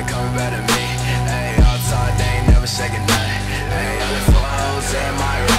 they coming back to me. Ayy, outside, they ain't never second that. Ayy, all the four hoes in my